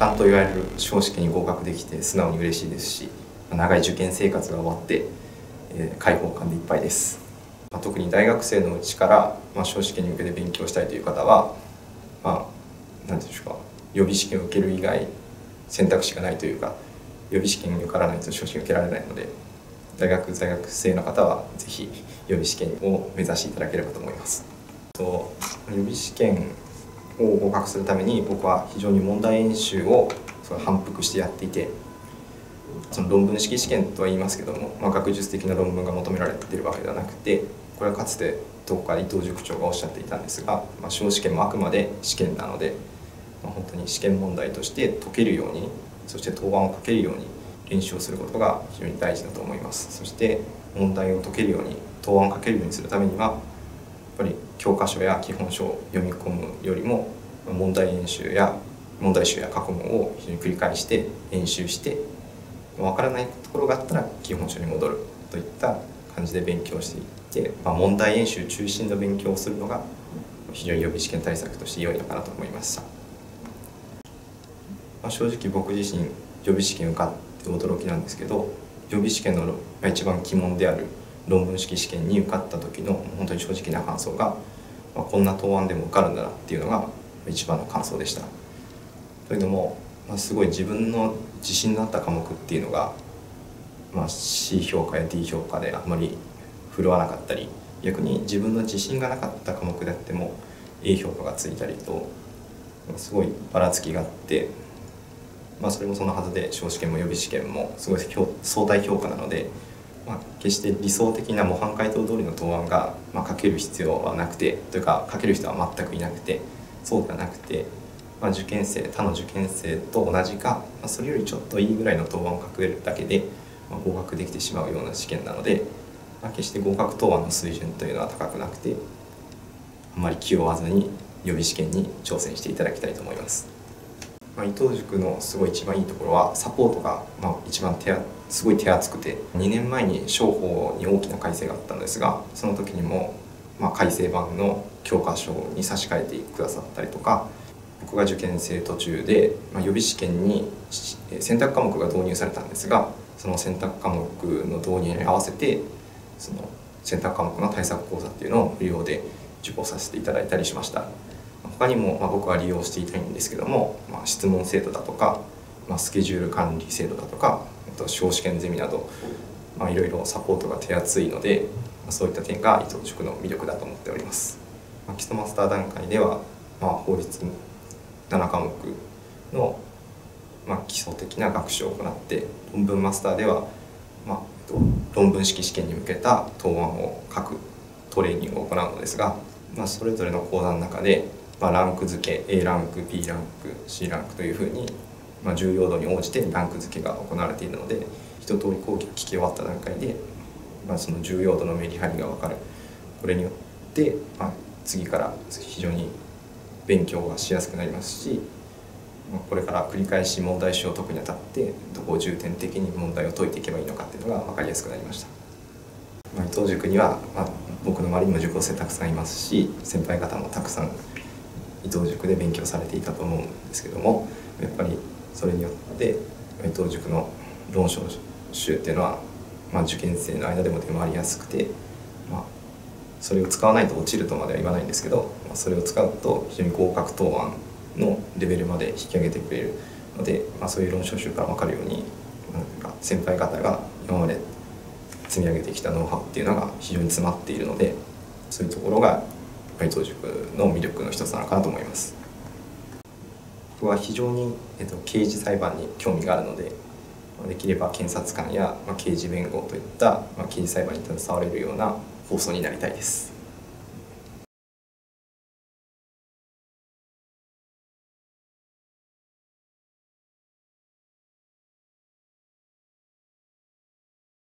冠と言われる司法試験に合格できて素直に嬉しいですし長い受験生活が終わって、えー、解放感でいっぱいです、まあ、特に大学生のうちから、まあ、司法試験に向けて勉強したいという方はまあ何て言うんでしょうか予備試験を受ける以外選択肢がないというか予備試験に受からないと司法試験受けられないので大学在学生の方はぜひ予備試験を目指していただければと思います。と予備試験を合格するために僕は非常に問題演習をその反復してやっていてその論文式試験とは言いますけども、まあ、学術的な論文が求められてるわけではなくてこれはかつてどこか伊藤塾長がおっしゃっていたんですが、まあ、司法試験もあくまで試験なので、まあ、本当に試験問題として解けるようにそして答案を書けるように練習をすることが非常に大事だと思います。そして問題を解けるように答案を書けるようにするためには教科書や基本書を読み込むよりも問題演習や問題集や過去問を非常に繰り返して演習して分からないところがあったら基本書に戻るといった感じで勉強していって、まあ、問題演習中心の勉強をするのが非常に予備試験対策として良いのかなと思いました、まあ、正直僕自身予備試験受かって驚きなんですけど予備試験の一番鬼門である論文式試験に受かった時の本当に正直な感想が、まあ、こんな答案でも受かるんだなっていうのが一番の感想でした。というのも、まあ、すごい自分の自信のあった科目っていうのが、まあ、C 評価や D 評価であまり振るわなかったり逆に自分の自信がなかった科目であっても A 評価がついたりとすごいばらつきがあって、まあ、それもそのはずで司法試験も予備試験もすごい相対評価なので、まあ、決して理想的な模範解答通りの答案が、まあ、書ける必要はなくてというか書ける人は全くいなくてそうではなくてまあ、受験生他の受験生と同じか、まあ、それよりちょっといいぐらいの答案を書けるだけで、まあ、合格できてしまうような試験なので、まあ、決して合格答案の水準というのは高くなくてあまり気負わずに予備試験に挑戦していただきたいと思います。まあ、伊藤塾のすごい一番いいところはサポートがまあ一番手すごい手厚くて2年前に商法に大きな改正があったんですがその時にもまあ改正版の教科書に差し替えてくださったりとか僕が受験生途中で、まあ、予備試験に選択科目が導入されたんですがその選択科目の導入に合わせてその選択科目の対策講座っていうのを無料で受講させていただいたりしました。他にも、まあ、僕は利用していたいんですけども、まあ、質問制度だとか、まあ、スケジュール管理制度だとかあと司法試験ゼミなど、まあ、いろいろサポートが手厚いので、そういった点が伊藤塾の魅力だと思っております、まあ、基礎マスター段階では、まあ、法律7科目の、まあ、基礎的な学習を行って論文マスターでは、まあ、論文式試験に向けた答案を書くトレーニングを行うのですが、まあ、それぞれの講座の中で、まあ、ランク付け A ランク B ランク C ランクというふうに、まあ、重要度に応じてランク付けが行われているので一通り講義を聞き終わった段階で、まあ、その重要度のメリハリが分かる。これによって、まあ、次から非常に勉強がしやすくなりますしまあこれから繰り返し問題集を解くにあたってどこを重点的に問題を解いていけばいいのかっていうのが分かりやすくなりました、まあ、伊藤塾には、まあ、僕の周りにも受講生たくさんいますし先輩方もたくさん伊藤塾で勉強されていたと思うんですけどもやっぱりそれによって伊藤塾の論書集っていうのは、まあ、受験生の間でも出回りやすくて、まあ、それを使わないと落ちるとまでは言わないんですけどまあそれを使うと非常に合格答案のレベルまで引き上げてくれるので、まあ、そういう論証集から分かるようになんか先輩方が今まで積み上げてきたノウハウっていうのが非常に詰まっているのでそういうところが伊藤塾の魅力の一つなのかなと思います。僕は非常に、えっと、刑事裁判に興味があるのでできれば検察官や、まあ、刑事弁護といった、まあ、刑事裁判に携われるような放送になりたいです。